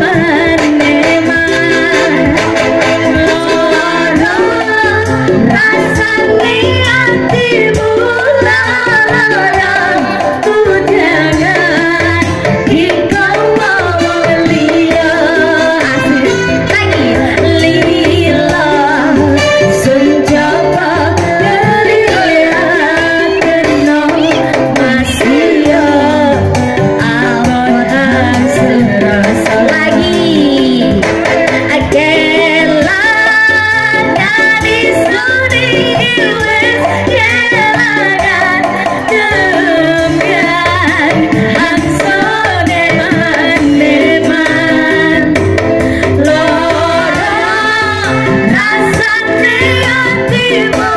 Bye. Tiba